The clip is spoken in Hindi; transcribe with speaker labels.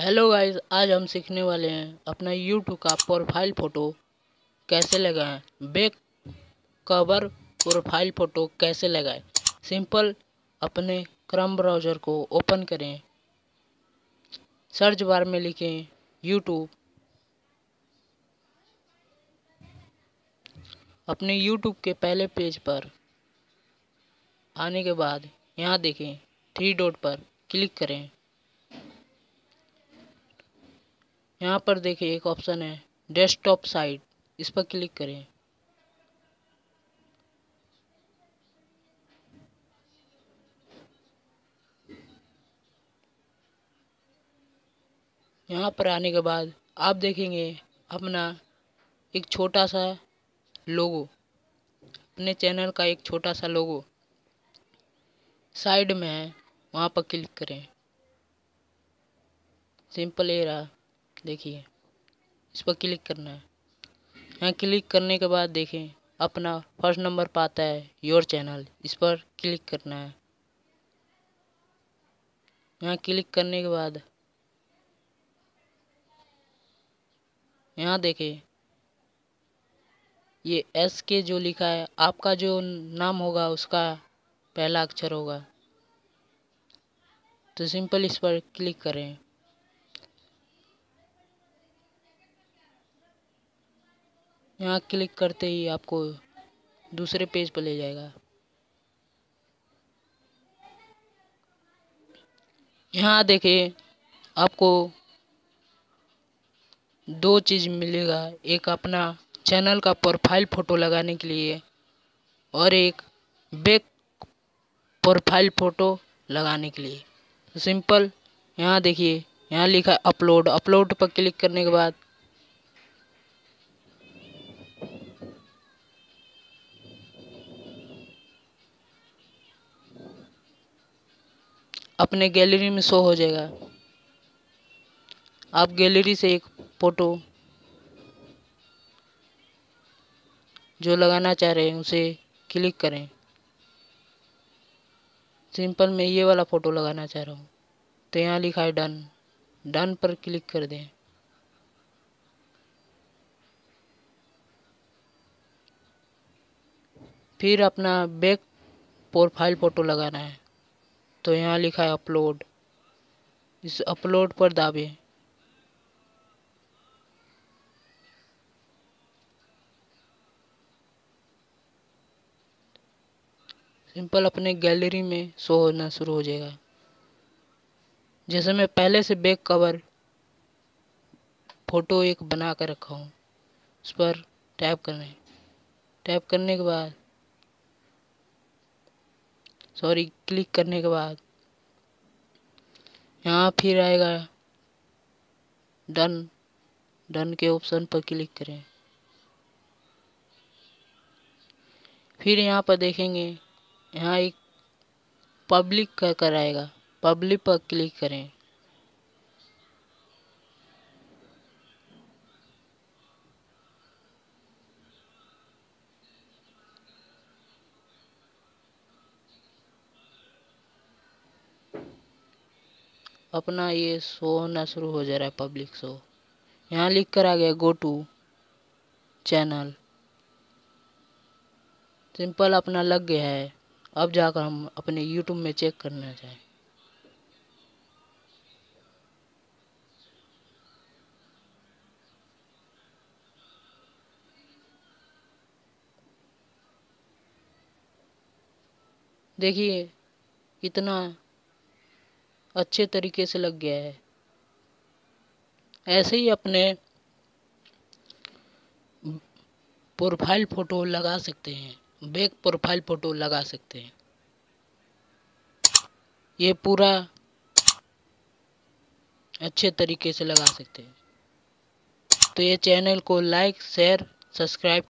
Speaker 1: हेलो गाइस आज हम सीखने वाले हैं अपना यूट्यूब का प्रोफ़ाइल फ़ोटो कैसे लगाएँ। बैक कवर प्रोफ़ाइल फ़ोटो कैसे लगाएँ। सिंपल अपने क्रम ब्राउज़र को ओपन करें। सर्च बार में लिखें यूट्यूब अपने यूट्यूब के पहले पेज पर आने के बाद यहाँ देखें थ्री डॉट पर क्लिक करें। यहाँ पर देखिए एक ऑप्शन है डेस्कटॉप साइट इस पर क्लिक करें। यहाँ पर आने के बाद आप देखेंगे अपना एक छोटा सा लोगो अपने चैनल का एक छोटा सा लोगो साइड में है, वहाँ पर क्लिक करें। सिंपल ये रहा। देखिए, इस पर क्लिक करना है। यहाँ क्लिक करने के बाद देखें, अपना फ़र्स्ट नंबर पाता है, योर चैनल, इस पर क्लिक करना है। यहाँ क्लिक करने के बाद, यहाँ देखें, ये एस के जो लिखा है, आपका जो नाम होगा, उसका पहला अक्षर होगा। तो सिंपल इस पर क्लिक करें। यहाँ क्लिक करते ही आपको दूसरे पेज पर ले जाएगा। यहाँ देखिए आपको दो चीज़ मिलेगा। एक अपना चैनल का प्रोफ़ाइल फ़ोटो लगाने के लिए और एक बैक प्रोफ़ाइल फ़ोटो लगाने के लिए। सिंपल, यहाँ देखिए, यहाँ लिखा है अपलोड। अपलोड पर क्लिक करने के बाद अपने गैलरी में शो हो जाएगा। आप गैलरी से एक फ़ोटो जो लगाना चाह रहे हैं, उसे क्लिक करें। सिंपल मैं ये वाला फ़ोटो लगाना चाह रहा हूँ। तो यहाँ लिखा है, डन। डन पर क्लिक कर दें। फिर अपना बैक प्रोफ़ाइल फ़ोटो लगाना है। तो यहाँ लिखा है अपलोड इस अपलोड पर दाबे। सिंपल अपने गैलरी में शो होना शुरू हो जाएगा। जैसे मैं पहले से बैक कवर फ़ोटो एक बना कर रखा हूँ। उस पर टैप करना टैप करने के बाद सॉरी क्लिक करने के बाद। यहाँ फिर आएगा। डन डन के ऑप्शन पर क्लिक करें। फिर यहाँ पर देखेंगे। यहाँ एक पब्लिक का कराएगा। पब्लिक पर क्लिक करें। अपना ये शो होना शुरू हो जा रहा है पब्लिक शो यहाँ लिख कर आ गया गो टू चैनल सिंपल अपना लग गया है। अब जाकर हम अपने यूट्यूब में चेक करना चाहें। देखिए कितना अच्छे तरीके से लग गया है। ऐसे ही अपने प्रोफ़ाइल फ़ोटो लगा सकते हैं, बैक प्रोफ़ाइल फ़ोटो लगा सकते हैं। ये पूरा अच्छे तरीके से लगा सकते हैं। तो ये चैनल को लाइक, शेयर, सब्सक्राइब